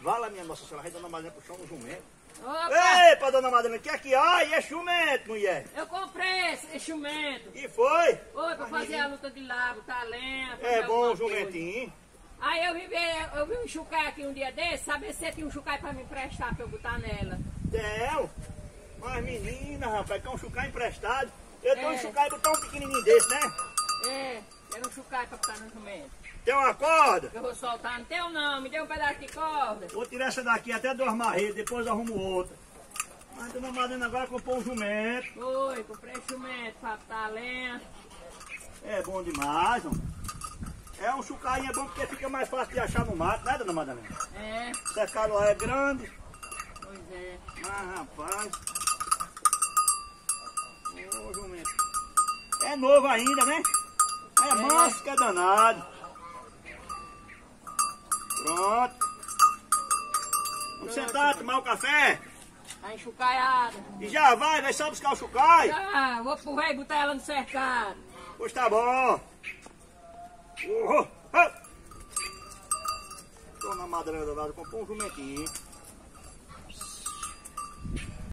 Vala minha Nossa Senhora, a dona Madalena puxou um jumento. Opa, Epa, dona Madalena, que aqui? Ai, é jumento, mulher. eu comprei esse, esse jumento. E foi? Foi pra fazer a luta de lá, botar lenha. fazer É bom o coisa. jumentinho. Aí eu vi, ver- eu vi um chucai aqui um dia desse, saber se tinha um chucai pra me emprestar pra eu botar nela. Del, mas menina, rapaz, que é um chucai emprestado. Eu tenho É. um chucai botar um pequenininho desse, né? É, era um chucai pra botar no jumento. Tem uma corda. Eu vou soltar, não tem um não, me deu um pedaço de corda. Vou tirar essa daqui até duas marretas, depois eu arrumo outra. Mas dona Madalena agora comprou um jumento. Foi, comprei jumento pra botar lenha. É bom demais, ó. É um chucainho é bom porque fica mais fácil de achar no mato, né, dona Madalena? É, Cercado lá é grande. pois é. Mas, rapaz. Ô, jumento. É novo ainda, né? É, manso que é danado. Pronto. Vamos sentar, tomar o café. Tá enchucaiada. E já vai, vai só buscar o chucai. Ah, vou pro velho botar ela no cercado. Pois tá bom. Uhum. Dona Madalena Dourada comprou um jumentinho.